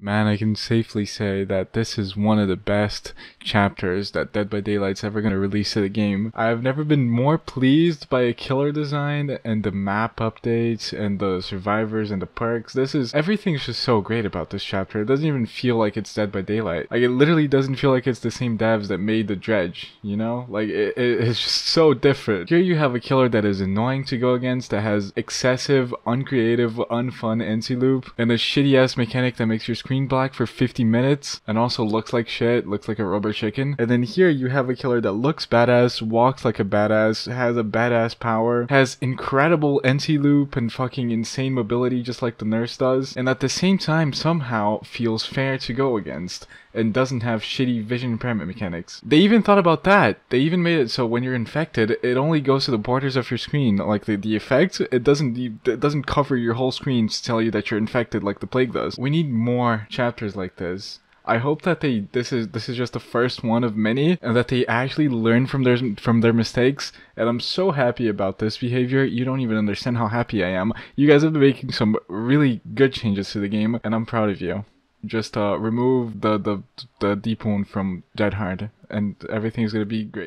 Man, I can safely say that this is one of the best chapters that Dead by Daylight's ever going to release to the game. I've never been more pleased by a killer design and the map updates and the survivors and the perks. This is everything's just so great about this chapter. It doesn't even feel like it's Dead by Daylight. Like it literally doesn't feel like it's the same devs that made the Dredge, you know? Like it, it, it's just so different. Here you have a killer that is annoying to go against, that has excessive, uncreative, unfun anti-loop, and a shitty ass mechanic that makes your screen black for 50 minutes and also looks like shit, looks like a rubber chicken. And then here you have a killer that looks badass, walks like a badass, has a badass power, has incredible anti-loop and fucking insane mobility just like the nurse does, and at the same time somehow feels fair to go against and doesn't have shitty vision impairment mechanics. They even thought about that. They even made it so when you're infected, it only goes to the borders of your screen. Like the, the effect, it doesn't it doesn't cover your whole screen to tell you that you're infected like the plague does. We need more chapters like this. I hope that they this is this is just the first one of many and that they actually learn from their from their mistakes and I'm so happy about this behavior. You don't even understand how happy I am. You guys have been making some really good changes to the game and I'm proud of you just uh, remove the the the deep wound from Dead Hard, and everything's gonna be great.